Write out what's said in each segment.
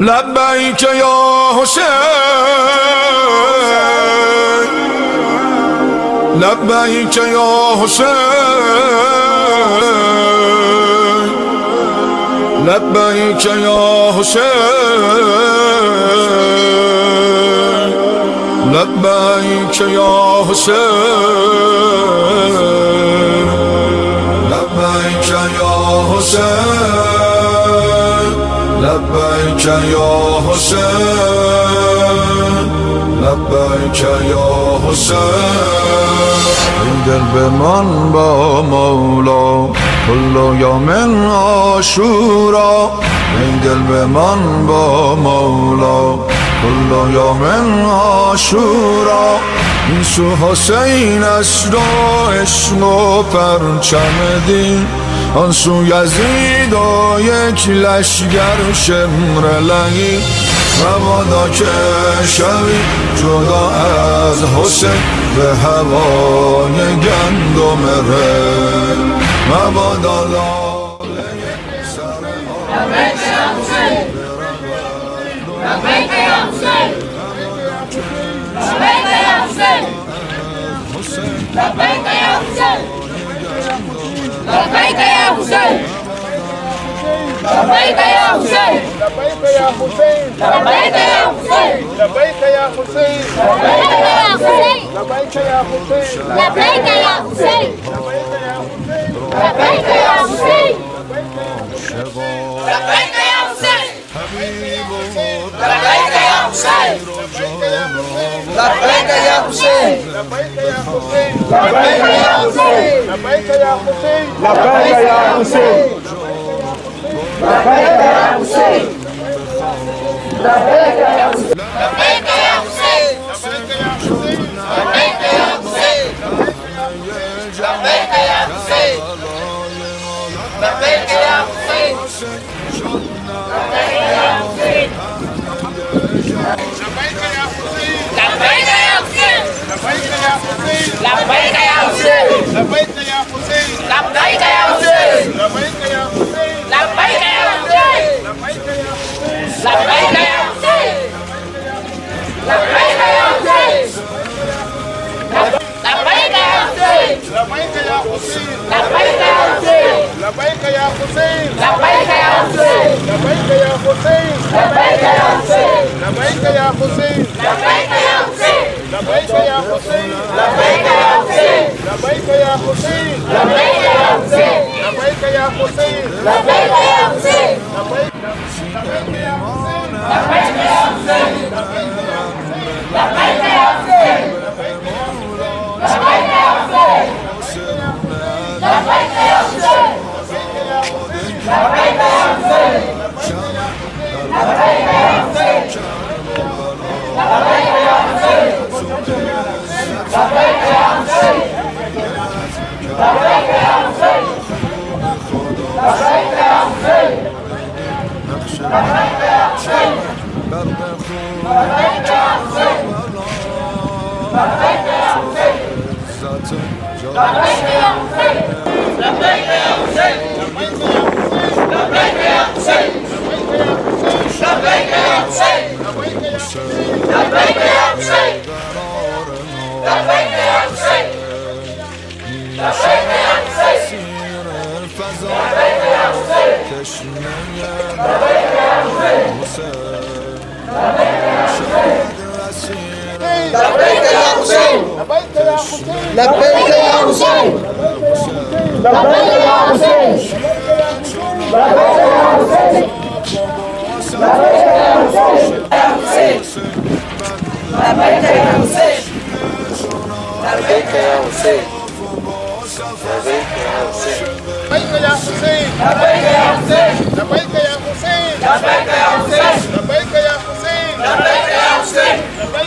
لبیک یا حسین لبیک یا حسین لبیک یا حسین لبیک یا حسین لبیک یا حسین. لبیک یا حسین لبیک یا حسین. این دل بمان با مولا کل یوم آشورا این دل بمان با مولا کل یوم آشورا این سو حسین است و عشق و پرچم دین. آن سو یزید و یک لشگر شمر لگی مبادا که شوی جدا از حسین به هوای گندم ره مبادا لاله سر لبیک لبیک یا حسین لبيك يا حسين لبیک یا حسین لبيك يا حسين لبیک یا حسین لبيك يا حسين لبیک یا حسین لبيك يا حسين لبیک یا حسین حبیب لبیک یا حسین لبيك يا حسين لبیک یا حسین لبيك يا حسين لبیک یا حسین لبيك يا حسين لبیک یا حسین لبيك يا حسين لبیک یا حسین لبيك يا حسين لبیک یا حسین لبيك يا حسين لبیک یا حسین لبيك يا حسين لبیک یا حسین لبيك يا حسين لبیک یا حسین لبيك لبیک یا حسین لبيك يا حسين لبیک یا حسین لبيك يا حسين لبیک یا حسین لبيك يا حسين لبیک یا حسین لبيك يا حسين لبیک یا حسین لبيك يا حسين لبیک یا حسین لبيك يا حسين لبیک یا حسین لبيك يا حسين لبیک یا حسین لبيك يا حسين لبیک یا حسین لبيك لبیک یا حسین لبیک یا حسین لبیک یا حسین لبیک یا حسین لبیک یا حسین لبیک یا حسین لبیک یا حسین لبیک یا حسین لبیک Right. Labbaik ya Hussein! Labbaik ya Hussein! حسين لبیک یا حسین لبیک یا حسین لبیک یا حسین لبیک یا حسین لبیک یا حسین لبیک یا حسین لبيك يا حسين لبیک یا حسین لبيك يا حسين لبیک یا حسین لبيك يا حسين لبیک یا حسین لبيك يا حسين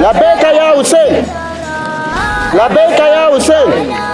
La beca ya Hussein. La beca ya Hussein.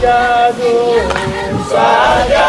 sajadu sajadu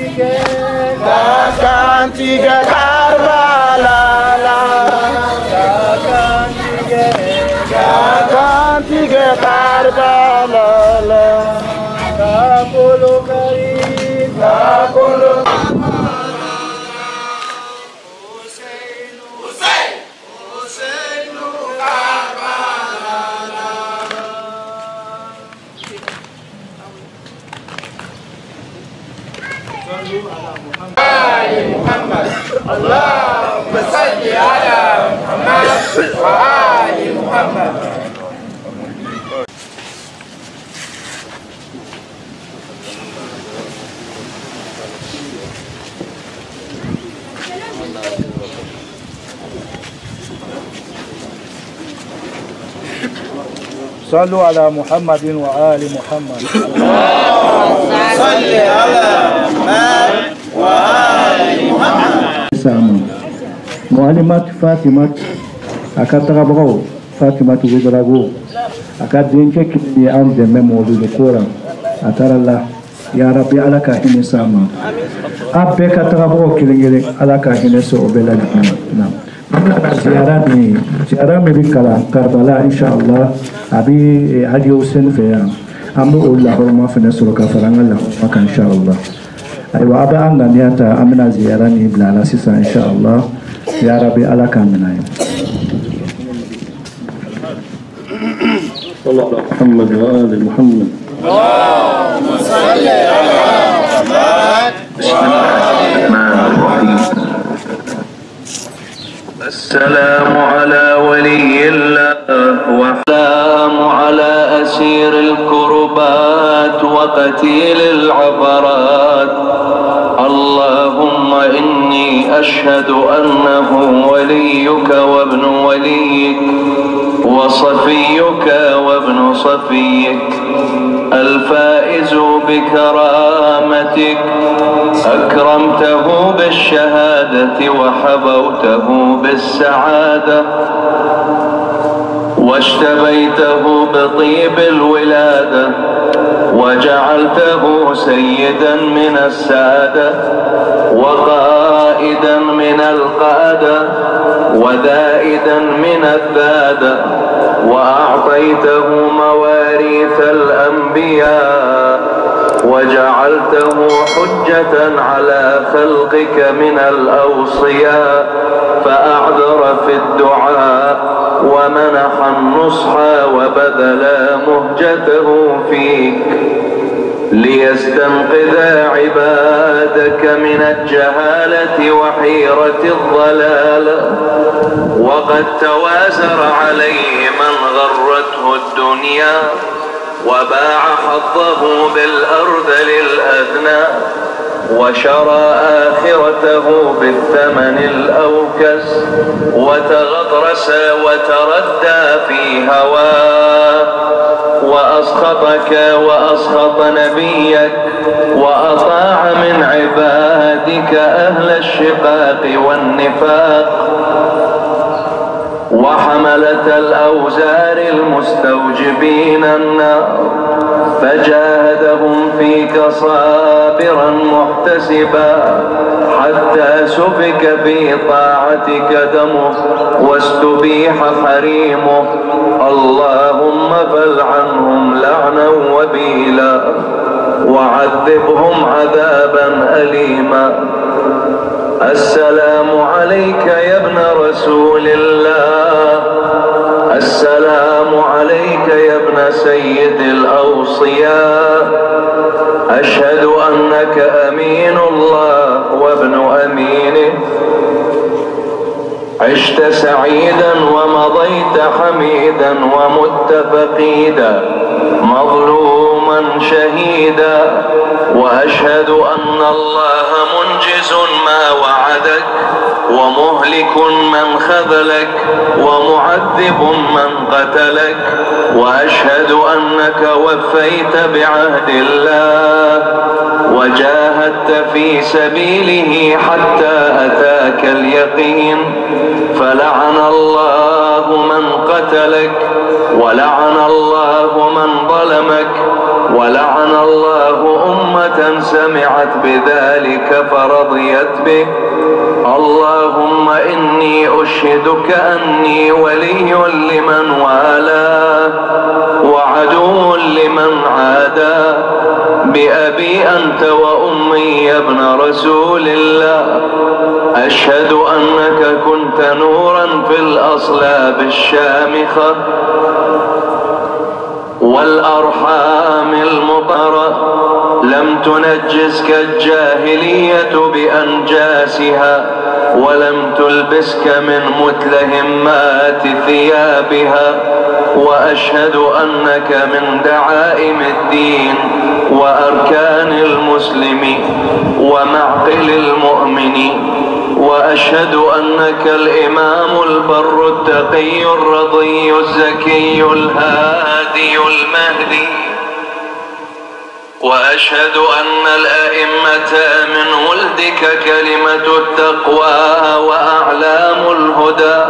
Cantiga. La Cantiga. وآل محمد. صلوا على محمد وآل محمد. sama mualimat fatimat a ka tagabagaw fatimatu wedrago a ka denkɛ kelen ye an dɛmɛ mɔludu ko la a taara la ya rabi ala ka hinɛ sama a bɛɛ ka tagabagaw kelen kelen ala ka hinɛ sɔrɔ bɛɛ lajɛlen na ziyara min ziyara min bɛ kalan karibala inshallah a bɛ hajj hussein fɛ yan an bɛ o lahɔrɔma fana sɔrɔ ka fara an ka lahɔrɔma kan inshallah ayiwa a bɛ an ŋaniya ta an bɛna ziyara ni bila a la sisan inshallah ya rabi ala k'an minɛ ye صلى على محمد وآل محمد. السلام على ولي الله والسلام على أسير الكربات وقتيل العبرات. اللهم إني أشهد أنه وليك وابن وليك وصفيك وابن صفيك الفائز بكرامتك أكرمته بالشهادة وحبوته بالسعادة واشتبيته بطيب الولادة وجعلته سيدا من السادة وقائدا من القادة ودائدا من الذادة وأعطيته مواريث الأنبياء وجعلته حجة على خلقك من الأوصياء فأعذر في الدعاء ومنح النصح وبذل مهجته فيك. ليستنقذ عبادك من الجهالة وحيرة الضلال. وقد توازر عليه من غرته الدنيا وباع حظه بالأرض للأدنى وشرى آخرته بالثمن الأوكس وتغطرس وتردى في هواه. وأسخطك وأسخط نبيك وأطاع من عبادك أهل الشقاق والنفاق. وحملة الأوزار المستوجبين النار فجاهدهم فيك صابرا محتسبا حتى سفك في طاعتك دمه واستبيح حريمه. اللهم فلعنهم لعنا وبيلا وعذبهم عذابا أليما. السلام عليك يا ابن رسول الله. السلام عليك يا ابن سيد الأوصياء. أشهد أنك أمين الله وابن أمينه. عشت سعيدا ومضيت حميدا ومت فقيدا مظلوما شهيدا. وأشهد أن الله منجز ومهلك من خذلك ومعذب من قتلك وأشهد أنك وفيت بعهد الله وجاهدت في سبيله حتى أتاك اليقين فلعن الله من قتلك ولعن الله من ظلمك ولعن الله أمة سمعت بذلك فرضيت به. اللهم إني أشهدك أني ولي لمن والاه وعدو لمن عاداه. بأبي أنت وأمي يا ابن رسول الله. أشهد أنك كنت نورا في الأصلاب الشامخة. والأرحام المطرة لم تنجسك الجاهلية بأنجاسها ولم تلبسك من متلهمات ثيابها وأشهد أنك من دعائم الدين وأركان المسلم ومعقل المؤمن وأشهد أنك الإمام البر التقي الرضي الزكي الهادي المهدي. وأشهد أن الأئمة من ولدك كلمة التقوى وأعلام الهدى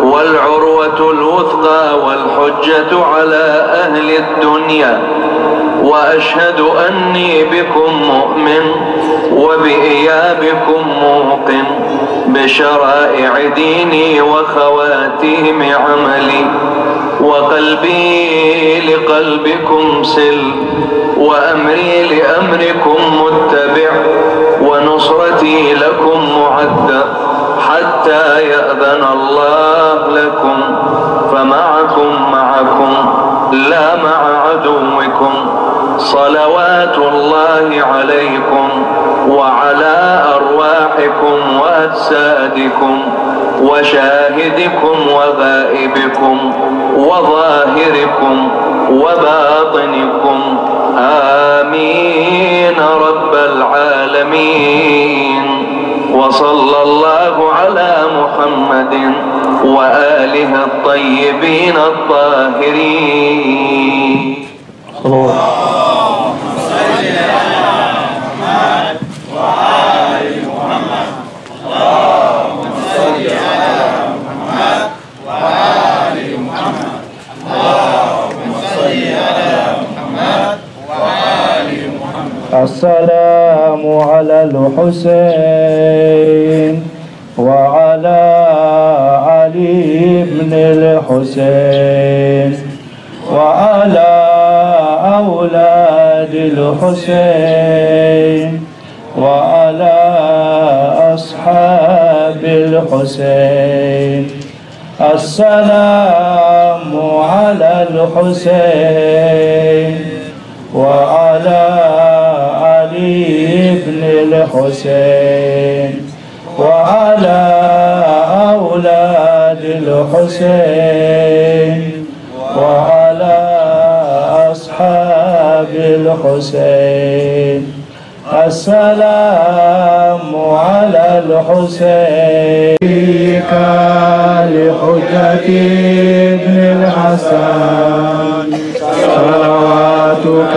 والعروة الوثقى والحجة على أهل الدنيا. وأشهد أني بكم مؤمن وبإيابكم موقن بشرائع ديني وخواتيم عملي وقلبي لقلبكم سل وأمري لأمركم متبع ونصرتي لكم معدة حتى يأذن الله لكم فمعكم معكم لا صلوات الله عليكم وعلى أرواحكم وأجسادكم وشاهدكم وغائبكم وظاهركم وباطنكم. آمين رب العالمين. وصلى الله على محمد وآله الطيبين الطاهرين. السلام على الحسين وعلى علي بن الحسين وعلى أولاد الحسين وعلى أصحاب الحسين. السلام على الحسين وعلى علي بن الحسين وعلى أولاد الحسين وعلى الحسين. السلام على الحسين. فيك لحجة ابن الحسن. صلواتك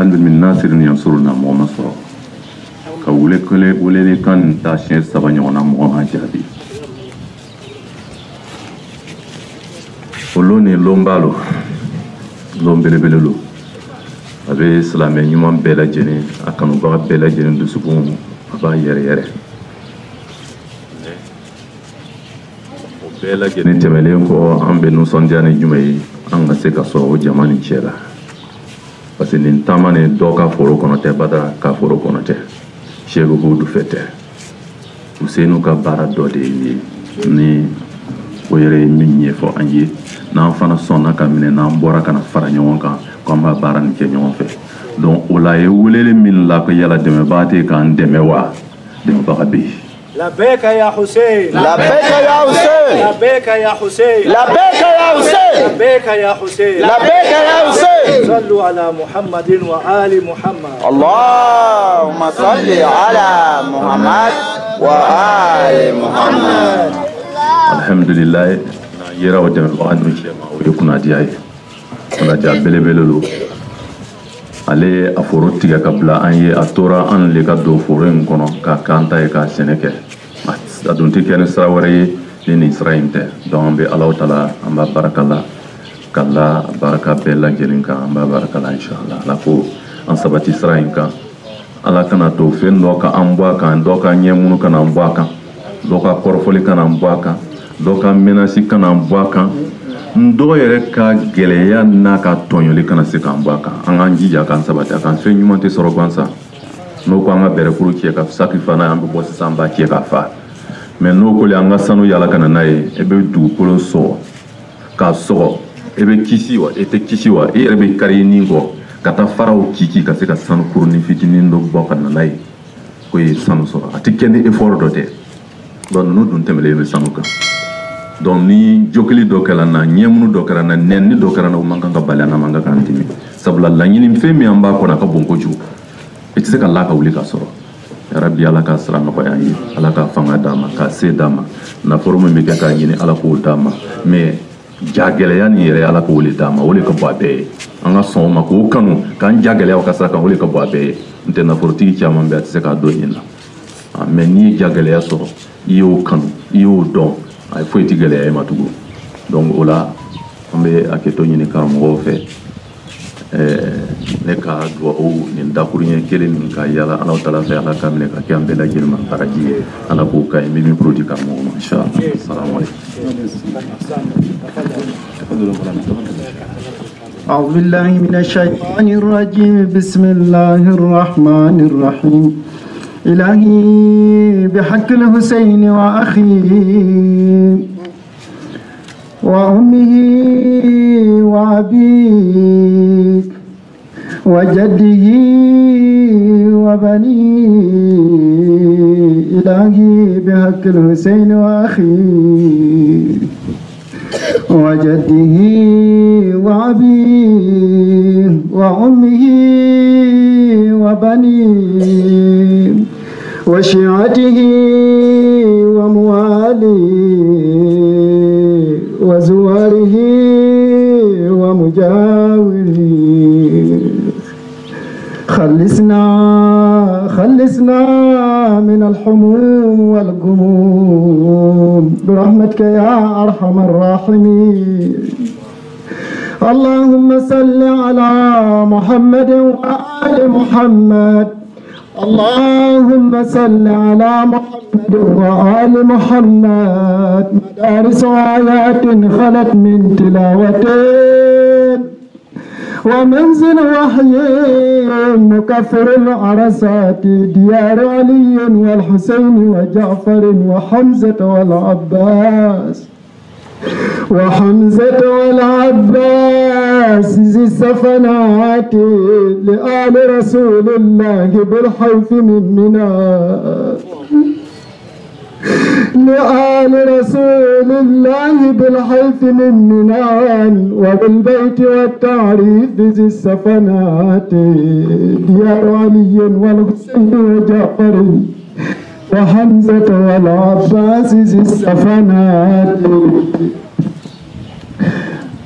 hali min nasirin yansuruna mɔgɔ ma sɔrɔ ka wele kele weleli kan nin ta siɲɛ saba ɲɔgɔnna mɔgɔ ma jaabi o lon ni lonba lo lon belebele lo. A bɛ silamɛ ɲuman bɛɛ lajɛlen a kanubaga bɛɛ lajɛlen dusukun a b'a yɛrɛ yɛrɛ o bɛɛ lajɛlen tɛmɛlen kɔ an bɛ nisɔndiya ni jumɛn ye an ka se ka sɔrɔ o jama nin cɛ la nin taama ni dɔ ka foro kɔnɔ tɛ bada ka foro kɔnɔ tɛ sɛku hudu fɛ tɛ usenu ka baara dɔ de ye nin ye ni o yɛrɛ ye min ɲɛfɔ an ye n'an fana sɔnna ka minɛ n'an bɔra ka na fara ɲɔgɔn kan ko an b'a baara nin kɛ ɲɔgɔn fɛ donc o la a ye weleli min la ko yala dɛmɛbaga tɛ k'an dɛmɛ wa dɛmɛbaga bɛ yen لبيك يا حسين لبيك يا حسين لبيك يا حسين لبيك يا حسين لبيك يا حسين لبيك يا حسين صلوا على محمد وآل محمد اللهم صل على محمد وآل محمد alhamdulilayi n'an yera o dɛmɛbaga ninnu cɛma o ye kunnadiya ye kunnadiya belebele lo ale a foro tigɛ ka bila an ye a tora an le ka don foro in kɔnɔ k'a k'an ta ye k'a sɛnɛ kɛ a dun tɛ kɛ ni sira wɛrɛ ye ni nin sira in tɛ donc an bɛ alaw tala an b'a barika la k'ala barika bɛɛ lajɛlen kan an b'a barika la inshallah. Ala ko an sabati sira in kan ala kana to fɛn dɔ ka an bɔ a kan dɔ ka ɲɛmunu kana an bɔ a kan dɔ ka kɔrɔfɔli kana an bɔ a kan dɔ ka menasi kana an bɔ a kan. N dɔw yɛrɛ ka gɛlɛya n'a ka tɔɲɔli kana se k'an bɔ a kan. An k'an jija k'an sabati a kan fɛn ɲuman tɛ sɔrɔ gansan. N'o ko an ka bɛrɛkuru cɛ ka saki fana an bɛ bɔ sisan an b'a cɛ k'a fa. Mɛ n'o ko le an ka sanu yala ka na ye e bɛ dugukolo sɔgɔ k'a sɔgɔ. E bɛ kisi wa e tɛ kisi e yɛrɛ bɛ kari i nin kɔ ka taa faraw kiki ka se ka sanu kurunin fitinin dɔ bɔ ka na n'a ye ko ye sanu sɔrɔ a tɛ kɛ ni effort dɔ tɛ donc ninnu dun tɛmɛlen bɛ sanu kan donc ni jokili dɔ kɛra na ɲɛmunu dɔ kɛra na nɛnni dɔ kɛra na o man kan ka bali an na man kan k'an dimi sabula laɲini fɛn min an b'a kɔnɔ a ka bon kojugu i tɛ se ka la ka wuli ka sɔrɔ yarabi ala ka sira nɔgɔya ye ala ka fanga d'a ma ka se d'a ma nafolo min bɛ kɛ k'a ɲini ala k'o d'a ma mais ja gɛlɛya nin yɛrɛ ala k'o le d'a ma o le ka bɔ a bɛɛ ye an ka sɔn o ma k'o kanu k'an ja gɛlɛyaw ka sira kan o le ka bɔ a bɛɛ ye n tɛ nafolotigi caman bɛ a tɛ se k'a dɔn nin na. Mɛ n'i ye ja gɛlɛya sɔrɔ i y'o kanu i y'o dɔn. A foyi tɛ gɛlɛya e ma tugun. Donc o la an bɛ hakɛto ɲini karamɔgɔw fɛ ne ka duwawu nin dakuru ɲɛ kelen nin ka yala ala tala fɛ ala ka minɛ ka kɛ an bɛɛ lajɛlen ma baraji ye ala k'o ka ɲi n bɛ min produit karamɔgɔ ma inshallah salamu أعوذ بالله من الشيطان الرجيم بسم الله الرحمن الرحيم إلهي بحق الحسين وأخيه وأمه وأبيه وجده وبنيه إلهي بحق الحسين وأخيه وجده وأبيه وأمه وبنيه وشيعته ومواليه وزواره ومجاوره خلصنا خلصنا من الحموم والغموم. برحمتك يا أرحم الراحمين. اللهم صل على محمد وآل محمد. اللهم صل على محمد وآل محمد. مدارس آيات خلت من تلاوتين. ومنزل وحي مكفر العرسات ديار علي والحسين وجعفر وحمزة والعباس. وحمزة والعباس ذي السفنات لآل رسول الله بالحوف من منى. لآل رسول الله بالحيث من منان وبالبيت والتعريف ذي السفنات ديار علي والحسين وجعفر وحمزة والعباس ذي السفنات.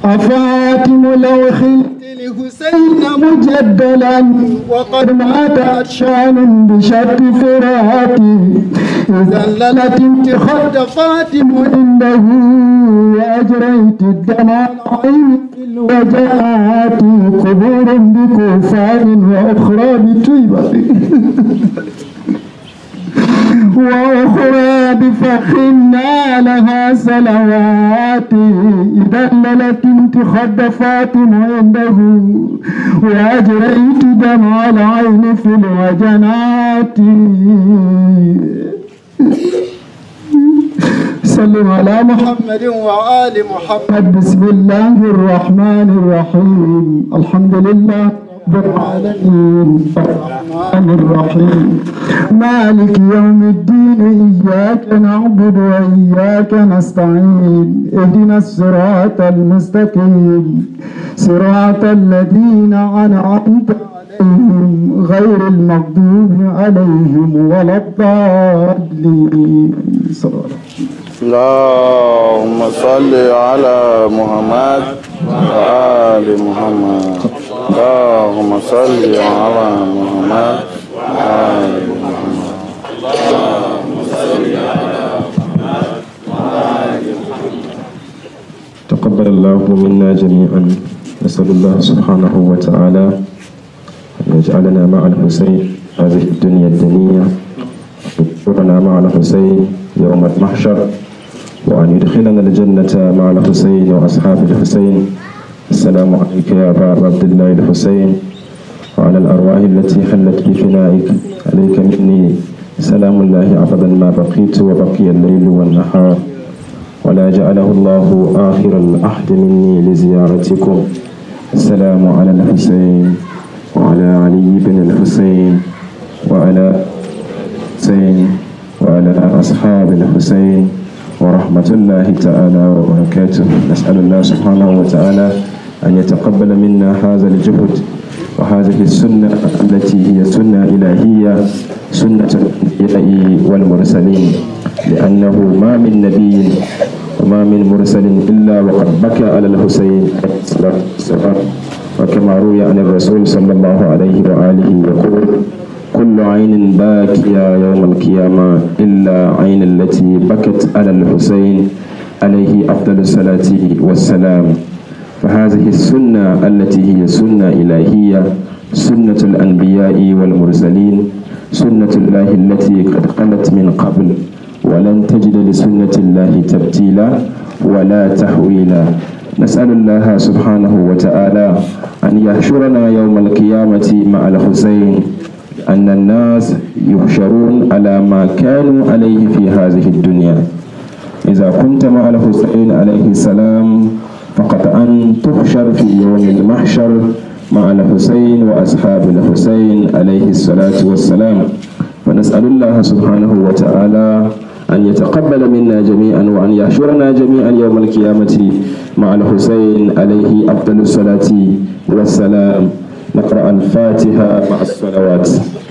أفاتم لو خلت لحسين مجدلا. وقد مات عطشان بشق فراتي زللت انتخاب فاتم عنده وأجريت الدمع العين في الوجهات قبور بكفار وأخرى بطيبة. وأخرى بفخ لها سلوات إذا للت انتخب فاطم عنده وأجريت دمع العين في الوجنات. صلوا على محمد وآل محمد. بسم الله الرحمن الرحيم. الحمد لله. رب العالمين الرحمن الرحيم. مالك يوم الدين إياك نعبد وإياك نستعين. اهدنا الصراط المستقيم. صراط الذين أنعمت عليهم غير المغضوب عليهم ولا الضالين. صلى الله عليه وسلم. اللهم صل على محمد. وآل محمد اللهم صل على محمد وآل محمد تقبل الله منا جميعا. نسأل الله سبحانه وتعالى أن يجعلنا مع الحسين. هذه الدنيا الدنيا. ويحشرنا مع الحسين يوم المحشر وأن يدخلنا الجنة مع الحسين وأصحاب الحسين. السلام عليك يا أبا عبد الله الحسين وعلى الأرواح التي حلت بفنائك. عليك مني سلام الله أبدا ما بقيت وبقي الليل والنهار. ولا جعله الله آخر العهد مني لزيارتكم. السلام على الحسين وعلى علي بن الحسين وعلى حسين وعلى أصحاب الحسين. ورحمة الله تعالى وبركاته. نسأل الله سبحانه وتعالى أن يتقبل منا هذا الجهد وهذه السنة التي هي سنة إلهية سنة الأنبياء والمرسلين. لأنه ما من نبي وما من مرسل إلا وقد بكى على الحسين وكما روي عن الرسول صلى الله عليه وآله يقول كل عين باكية يوم القيامة إلا عين التي بكت على الحسين عليه أفضل الصلاة والسلام. فهذه السنة التي هي سنة إلهية سنة الأنبياء والمرسلين سنة الله التي قد خلت من قبل. ولن تجد لسنة الله تبتيلا ولا تحويلا. نسأل الله سبحانه وتعالى أن يحشرنا يوم القيامة مع الحسين أن الناس يحشرون على ما كانوا عليه في هذه الدنيا. إذا كنت مع الحسين عليه السلام فقد أن تحشر في يوم المحشر مع الحسين وأصحاب الحسين عليه الصلاة والسلام. فنسأل الله سبحانه وتعالى أن يتقبل منا جميعا وأن يحشرنا جميعا يوم القيامة مع الحسين عليه أفضل الصلاة والسلام. نقرأ الفاتحة مع الصلوات.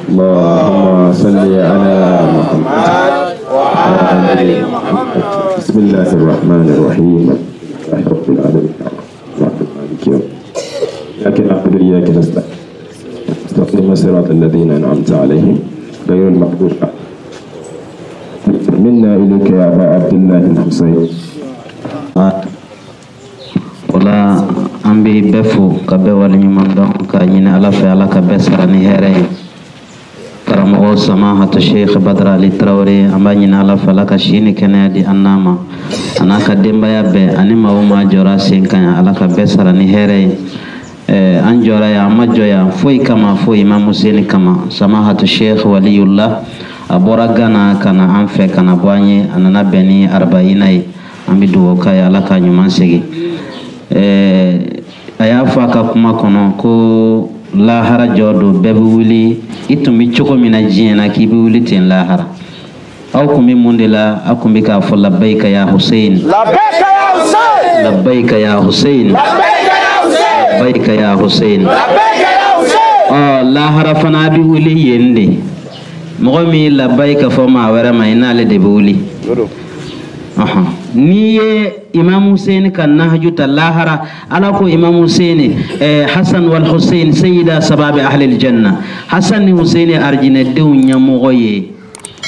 اللهم صل على محمد وعلى آل محمد. بسم الله الرحمن الرحيم. لله رب العالمين الرحمن مالك يوم إياك نعبد وإياك نستعين استقيم صراط الذين أنعمت عليهم غير المغضوب عليهم منا إليك يا أبا عبد الله الحسين wala an bɛ bɛɛ fo ka bɛɛ waleɲuman dɔn ka ɲini ala fɛ ala ka bɛɛ sara ni hɛrɛ ye karamɔgɔ samahatu sheikh badra ali tarawele an b'a ɲini ala fɛ ala ka si kɛnɛya di an n'a ma a n'a ka denbaya bɛɛ ani maa o maa jɔra sen kan yan ala ka bɛɛ sara ni hɛrɛ ye Eh, an jɔra yan an ma jɔ foyi kama foyi imamu seni kama. Samahatu sheikh waliyullah a bɔra gana ka na an fɛ ka bɔ an ye a nana bɛn ni arabaina ye an dugawu k'a ye ala ka ɲuman Eh, a y'a fɔ a ka kuma kɔnɔ ko bɛɛ bɛ wuli i tun bɛ cogo min na diɲɛ na k'i bɛ wuli ten lahara aw kun bɛ mun de la aw kun bɛ k'a fɔ labaika ya husein labaika ya husein labayika ya husein ah, lahara fana bɛ wuli yen de mɔgɔ min ye labayika fɔ maa wɛrɛ ma i n'ale de bɛ wuli n'i ye imam hussein ka nahju ta lahara ala ko imam hussein eh, hasan wal hussein sayyida sababi ahli aljanna. Hasan ni hussein arjina dew ɲɛmɔgɔ ye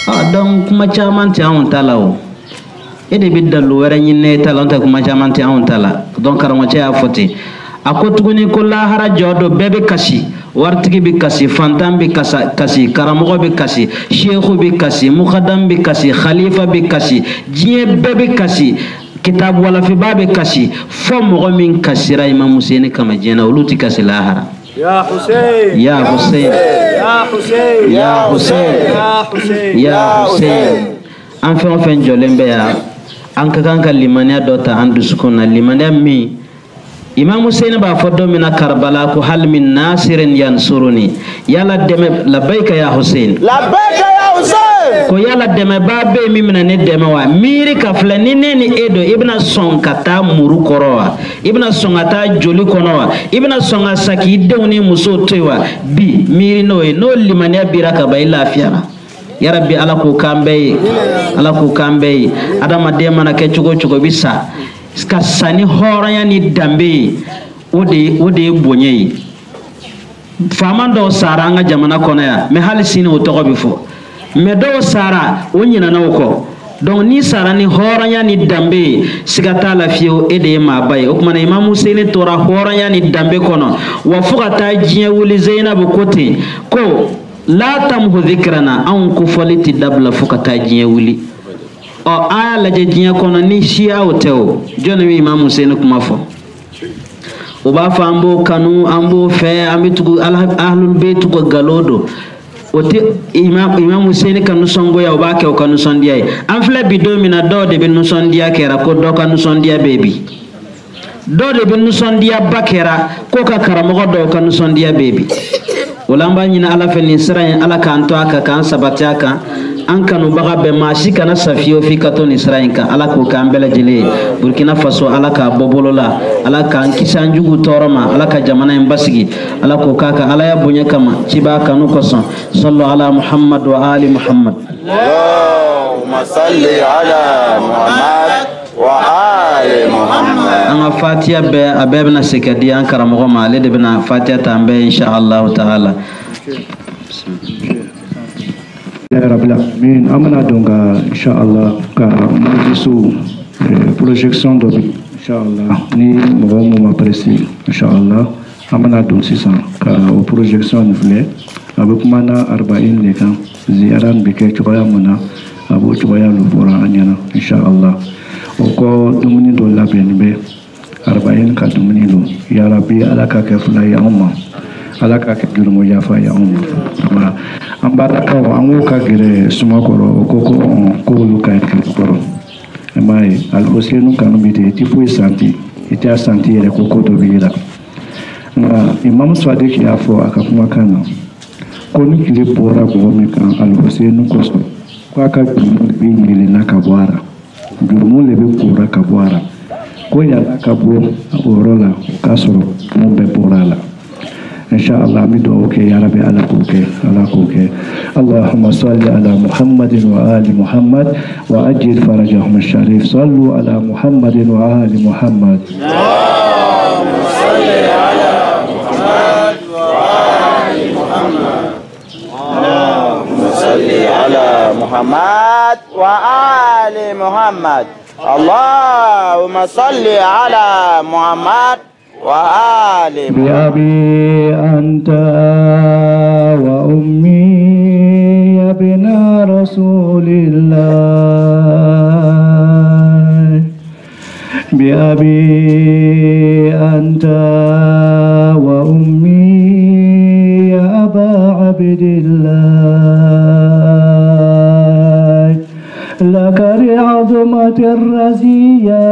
ah, kuma caman tɛ anw ta la o. E de bɛ kuma caman tɛ anw ta la donc karamɔgɔcɛ y'a fɔ ten a ko tuguni ko lahara kasi waritigi bɛ kasi fantan kasi karamɔgɔ bɛ kasi shehu bɛ kasi mukadam bɛ kasi khalifa bɛ kasi diɲɛ bɛɛ bɛ kasi kitabu walafiba bɛ kasi fɔ mɔgɔ min kasira imam hussein kama diɲɛ na olu tɛ kasi lahara يا حسين ya hussein يا حسين ya hussein يا حسين ya hussein an fɛn o fɛn jɔlen bɛ yan an ka kan ka limaniya dɔ ta an dusukun na limaniya min imam hussein b'a fɔ don min na karibala ko hali min nasirin yansuruni yala dɛmɛ labayika ya hussein لبيك يا حسين ko yala dɛmɛbaa bɛ yen min bɛna ne dɛmɛ wa? Miiri ka filɛ ni ne ni e don i bɛna sɔn ka taa muru kɔrɔ wa? I bɛna sɔn ka taa joli kɔnɔ wa? I bɛna sɔn ka sa k'i denw ni musow to wa? Bi miiri n'o ye. N'o limaniya bira ka ban i lafiyara ya rabbi ala k'o k'an bɛɛ ye. Ala k'o k'an bɛɛ ye. Adamaden mana kɛ cogo cogo i sa. Ka sa ni hɔrɔnya ni danbe ye. O de ye o de ye bonya ye. Faama dɔw sara an ka jamana kɔnɔ yan. Mɛ hali sini o tɔgɔ bɛ fɔ mɛ dɔw sara o ɲinɛna o kɔ. Donc ni sara ni hɔrɔnya ni danbe ye siga t'a la fiyewu e de ye maaba ye. O kumana imamu seni tora hɔrɔnya ni danbe kɔnɔ. Wa fɔɔ ka taa diɲɛ wuli zeinabu ko ten ko la tamhu dhikrana anw kofɔli ti dabila fɔɔ ka taa wuli. Ɔ an y'a lajɛ diɲɛ kɔnɔ ni siya o tɛ o. Jɔni be imamu seni kuma fɔ? O b'a fɔ an b'o kanu an b'o fɛ an be tugu ahlul beit ko galo do o tɛ imam imam Hussein ka nisɔngoya o b'a kɛ o ka nisɔndiya ye. An filɛ bi don min na dɔw de bɛ nisɔndiya kɛra ko dɔ ka nisɔndiya bɛ bi. Dɔw de bɛ nisɔndiya ba kɛra ko ka karamɔgɔ dɔw ka nisɔndiya bɛ bi. O la an b'a ɲini ala fɛ nin sira in ala k'an to a kan k'an sabati a kan an kanubaga bɛɛ maa si kana sa fiyewu f'i ka to nin sira in kan ala k'o k'an bɛɛ lajɛlen ye. Burkina faso ala k'a bɔ bolo la ala k'an kisi an jugu tɔɔrɔ ma. Ala ka jamana in basigi. Ala k'o k'a kan. Ala y'a bonya kama. Kanu kosɔn. Sɔlɔ ala muhammad wa ali muhammad. allahumma salli ala muhammad. an ka fatiya bɛɛ a bɛɛ bɛna se ka di an karamɔgɔ ma. Ale de bɛna fatiya ta an bɛɛ allahu ta'ala. Ya rabbil alamin amna donga inshallah ka mujisu eh, projection do inshallah ni mo mo ma presi inshallah amna sisang, sisan ka projection vle abu kumana 40 ne kan ziyaran bike cogoya muna abu cogoya lu fura anyana inshallah o ko dumuni do labɛn bɛ 40 ka dumuni do yarabi ala ka kɛ fila ye ya ala ka kɛ jurumu yafa ye anw ma an balakaw an k'o ka gɛrɛ suma kɔrɔ o ko ko k'olu ka ɲi kɔrɔ i m'a ye alihusenu kanu bi ten i ti foyi santi i t'a santi yɛrɛ ko ko dɔ b'i la. Nka imamu sadiki y'a fɔ a ka kumakan na. Ko ni tile bɔra mɔgɔ min kan alihusenu kosɔn k'a ka jurumu de bɛ yeelenna ka bɔ a la jurumu de bɛ kora ka bɔ a la ko yala ka bɔ o yɔrɔ la k'a sɔrɔ mun bɛɛ bɔra a la إن شاء الله مدعوك يا ربي على كوك على كوك اللهم صل على محمد وآل محمد وأجل فرجهم الشريف. صلوا على محمد وآل محمد اللهم صل على محمد وآل محمد. اللهم صل على محمد وآل محمد. اللهم صل على محمد. وآل بأبي أنت وأمي يا ابن رسول الله. بأبي أنت وأمي يا أبا عبد الله. لك لعظمة الرزية.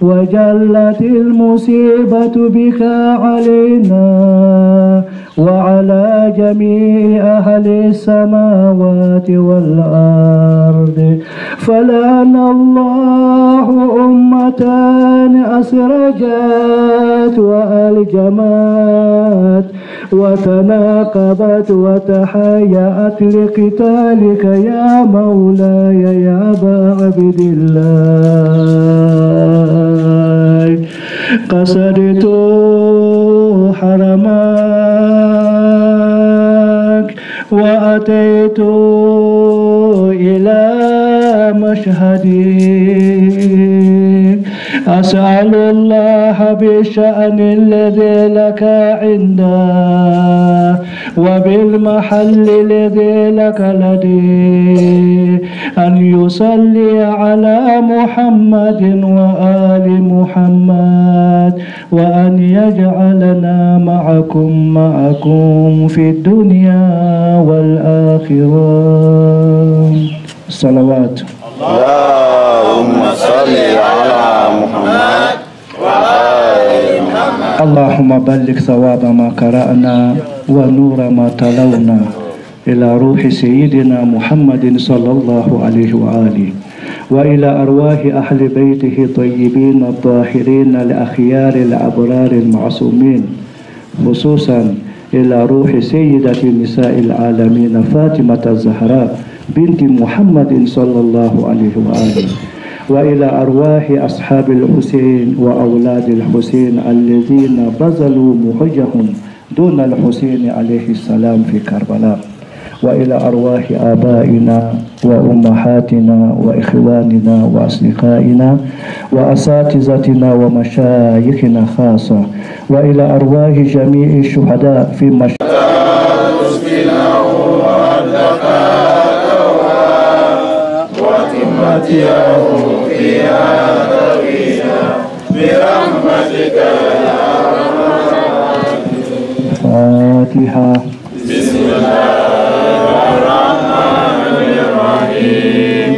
وجلت المصيبة بك علينا. وعلى جميع أهل السماوات والأرض. فلان الله أمة أسرجت وألجمت وتناقبت وتحيأت لقتالك يا مولاي يا أبا عبد الله. قصدت حرمك وأتيت إلى مشهدك أسأل الله بالشأن الذي لك عنده وبالمحل الذي لك لدي. أن يصلي على محمد وآل محمد وأن يجعلنا معكم معكم في الدنيا والآخرة. الصلوات اللهم صل على محمد وآل محمد. اللهم بلغ ثواب ما قرأنا ونور ما تلونا إلى روح سيدنا محمد صلى الله عليه وآله وإلى أرواح أهل بيته الطيبين الطاهرين الأخيار الأبرار المعصومين خصوصا إلى روح سيدة نساء العالمين فاطمة الزهراء بنت محمد صلى الله عليه وآله وإلى أرواح أصحاب الحسين وأولاد الحسين الذين بذلوا محجهم دون الحسين عليه السلام في كربلاء وإلى أرواح آبائنا وأمهاتنا وإخواننا وأصدقائنا وأساتذتنا ومشايخنا خاصة وإلى أرواح جميع الشهداء في مش... برحمتك يا فاتحة بسم الله الرحمن الرحيم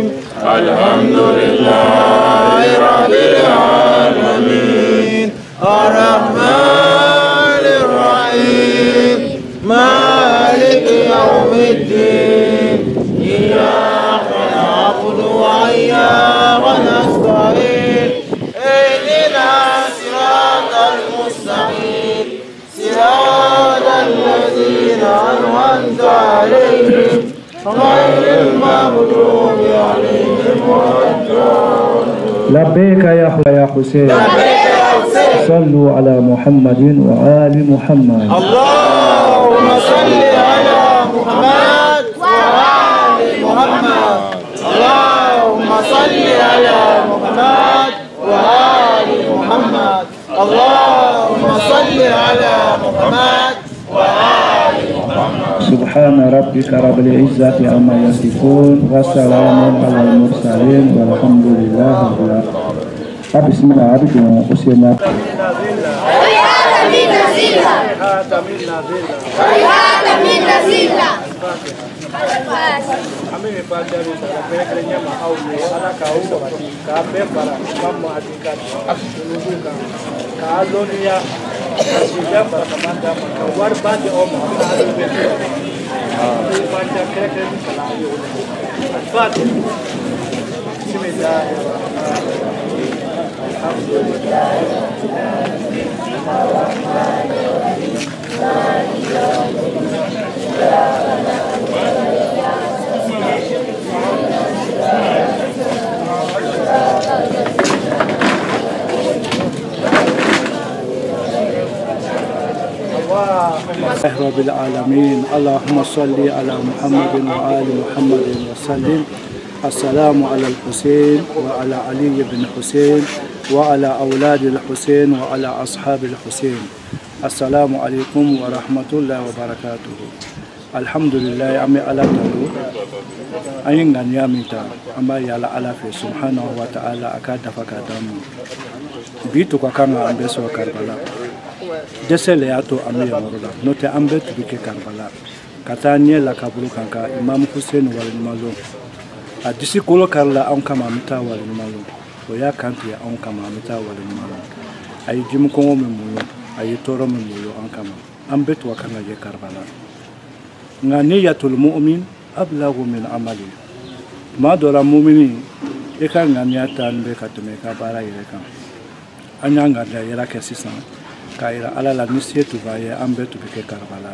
الحمد لله رب العالمين الرحمن الرحيم مالك يوم الدين حسين. صلوا على محمد وآل محمد. اللهم صل على محمد وآل محمد. اللهم صل على محمد وآل محمد. اللهم صل على محمد وآل محمد. سبحان ربك رب العزة عما يصفون وسلام على المرسلين والحمد لله رب العالمين. بسم الله عبد حسين ويهات من نزيلها ويهات من نزيلها Ami mi ba jaabi sara bɛɛ kelen ɲɛ ma aw ye ala k'aw sabati k'a bɛɛ fara ka mahadi ka dunubu kan k'a lɔnniya ka sijɛ fara ka man d'a ma رب العالمين. اللهم صل على محمد وآل محمد وسلم. السلام على الحسين وعلى علي بن حسين. وعلى أولاد الحسين وعلى أصحاب الحسين السلام عليكم ورحمة الله وبركاته الحمد لله أمي على تلو أين غنيا ميتا أما يالا على في سبحانه وتعالى أكاد فكادامو بيتو كان أمبسو كربلا dɛsɛ le y'a to an bɛ yan yɔrɔ la n'o tɛ an bɛɛ tun bɛ kɛ karibala ka taa ɲɛ la kaburu kan ka imamu hussein waleɲuman lon a disi kolo karila anw kama an bɛ taa waleɲuman lon o y'a kantigɛ anw kama an bɛ taa waleɲuman lon a ye jimi kɔngɔ min muɲu a ye tɔɔrɔ min muɲu an kama an bɛɛ tun ka kan ka kɛ karibala nka ni yatul mu'min ablagu min amali tuma dɔ la mumini i ka ŋaniya ta ni bɛ ka tɛmɛ i ka baara yɛrɛ kan an y'a ŋaniya yɛrɛ kɛ sisan k'a yira ala la ni se tun b'a ye an bɛɛ tun bɛ kɛ karibala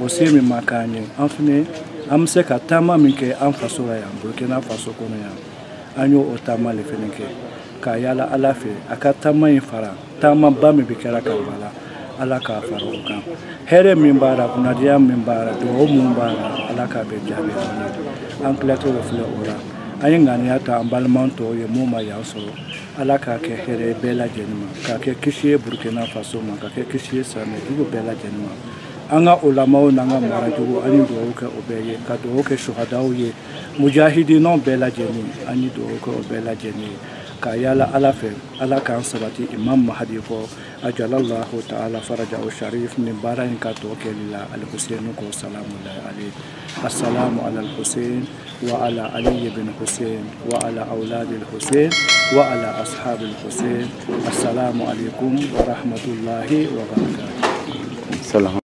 o se min ma k'an ye an fɛnɛ an bɛ se ka taama min kɛ an faso la yan burukina faso kɔnɔ yan an y'o o taama le fɛnɛ kɛ k'a yala ala fɛ a ka taama in fara taamaba min bɛ kɛra karibala ala k'a fara o kan. Hɛrɛ min b'a la kunnadiya min b'a la dugawu min b'a la ala k'a bɛ jaabi an tilatɔ de filɛ o la. An ye ŋaniya ta an baliman tɔw ye mun ma yan sɔrɔ. Ala k'a kɛ hɛrɛ bɛɛ lajɛlen ma k'a kɛ kisi ye burukina faso ma ka kɛ kisi ye sanɛjugu bɛɛ lajɛlen ma. An ka olamaw n'an ka marajugu an ye dugawu o bɛɛ ye ka dugawu kɛ suhadaw ye. Mujahidinaw bɛɛ lajɛlen an ye dugawu kɛ o bɛɛ lajɛlen ka yala ala fɛ ala k'an sabati imam mahadi kɔ ajalallahu ta'ala faraja o sharif ni baara in ka tɔ kɛli la alhuseinu ko salamulahi ale assalamu ala alhusein wa ala ali bin husein wa ala auladi alhusein wa ala ashabi alhusein assalamu alaikum wa rahmatullahi wa barakatuh